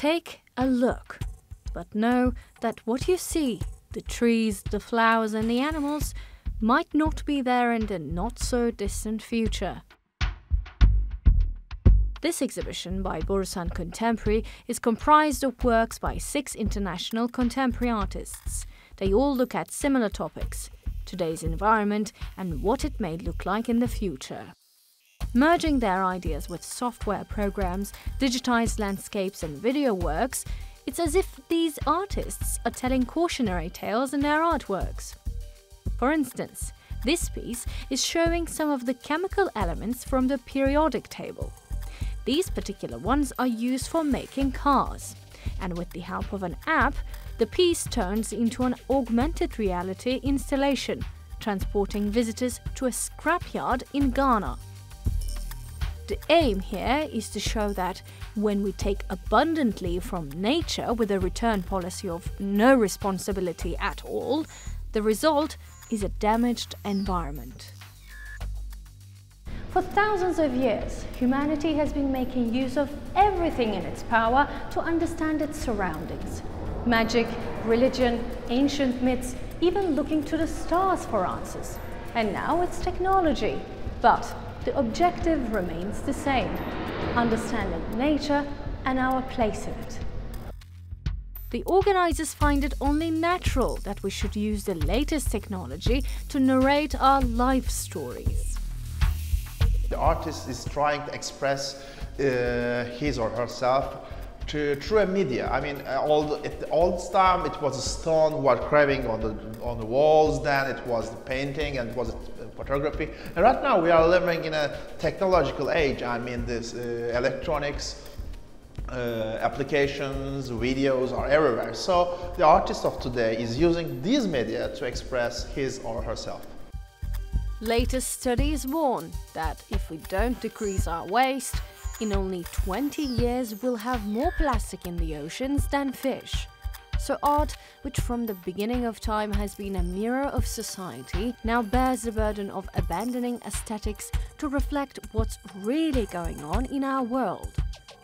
Take a look, but know that what you see, the trees, the flowers, and the animals, might not be there in the not so distant future. This exhibition by Borusan Contemporary is comprised of works by six international contemporary artists. They all look at similar topics today's environment and what it may look like in the future. Merging their ideas with software programs, digitized landscapes, and video works, it's as if these artists are telling cautionary tales in their artworks. For instance, this piece is showing some of the chemical elements from the periodic table. These particular ones are used for making cars, and with the help of an app, the piece turns into an augmented reality installation, transporting visitors to a scrapyard in Ghana. The aim here is to show that when we take abundantly from nature with a return policy of no responsibility at all, the result is a damaged environment. For thousands of years, humanity has been making use of everything in its power to understand its surroundings magic, religion, ancient myths, even looking to the stars for answers. And now it's technology. But the objective remains the same understanding nature and our place in it. The organizers find it only natural that we should use the latest technology to narrate our life stories. The artist is trying to express uh, his or herself to, a media. I mean, uh, all at the old time it was a stone what carving on the on the walls. Then it was the painting and it was photography. And right now we are living in a technological age. I mean, this uh, electronics. Uh, applications, videos are everywhere. So the artist of today is using these media to express his or herself. Latest studies warn that if we don't decrease our waste, in only 20 years we'll have more plastic in the oceans than fish. So art, which from the beginning of time has been a mirror of society, now bears the burden of abandoning aesthetics to reflect what's really going on in our world.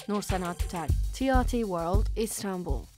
Nursena Tuter TRT World, Istanbul.